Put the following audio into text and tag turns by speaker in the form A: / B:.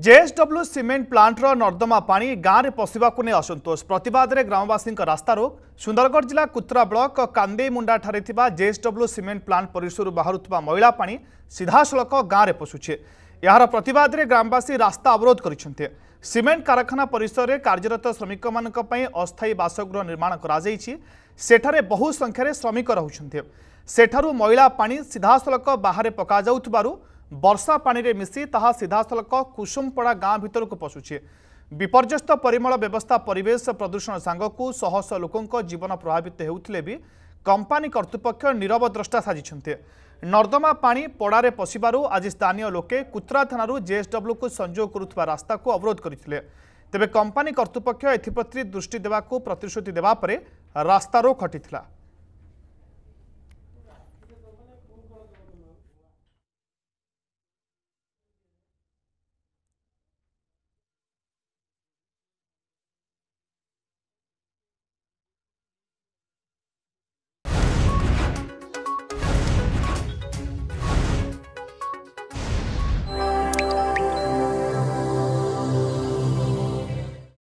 A: JSW cement planter नर्दमा पा गाँव में पशा नहीं असंतोष प्रतवाद में ग्रामवासी रास्ता सुंदरगढ़ जिला कुत्रा ब्लक मुंडा ठारे जेएसडब्ल्यू सीमेंट प्लांट परिसर बाहू मैला पा सीधासलख गाँव में पशुचे यार प्रतवाद में ग्रामवासी रास्ता अवरोध कर सिमेंट कारखाना परिसर में कार्यरत श्रमिक मानी अस्थायी बासगृह निर्माण कर बहु संख्यार श्रमिक रोच सेठार मैला पा सीधासलख बाहर जा ବର୍ଷା ପାଣିରେ ମିଶି ତାହା ସିଧାସଳଖ କୁସୁମପଡ଼ା ଗାଁ ଭିତରକୁ ପଶୁଛି ବିପର୍ଯ୍ୟସ୍ତ ପରିମଳ ବ୍ୟବସ୍ଥା ପରିବେଶ ପ୍ରଦୂଷଣ ସାଙ୍ଗକୁ ଶହଶହ ଲୋକଙ୍କ ଜୀବନ ପ୍ରଭାବିତ ହେଉଥିଲେ ବି କମ୍ପାନୀ କର୍ତ୍ତୃପକ୍ଷ ନିରବ ଦ୍ରଷ୍ଟା ସାଜିଛନ୍ତି ନର୍ଦ୍ଦମା ପାଣି ପଡ଼ାରେ ପଶିବାରୁ ଆଜି ସ୍ଥାନୀୟ ଲୋକେ କୁତ୍ରା ଥାନାରୁ ଜେଏସ୍ଡବ୍ଲ୍ୟୁକୁ ସଂଯୋଗ କରୁଥିବା ରାସ୍ତାକୁ ଅବରୋଧ କରିଥିଲେ ତେବେ କମ୍ପାନୀ କର୍ତ୍ତୃପକ୍ଷ ଏଥିପ୍ରତି ଦୃଷ୍ଟି ଦେବାକୁ ପ୍ରତିଶ୍ରୁତି ଦେବା ପରେ ରାସ୍ତାରୋ ଘଟିଥିଲା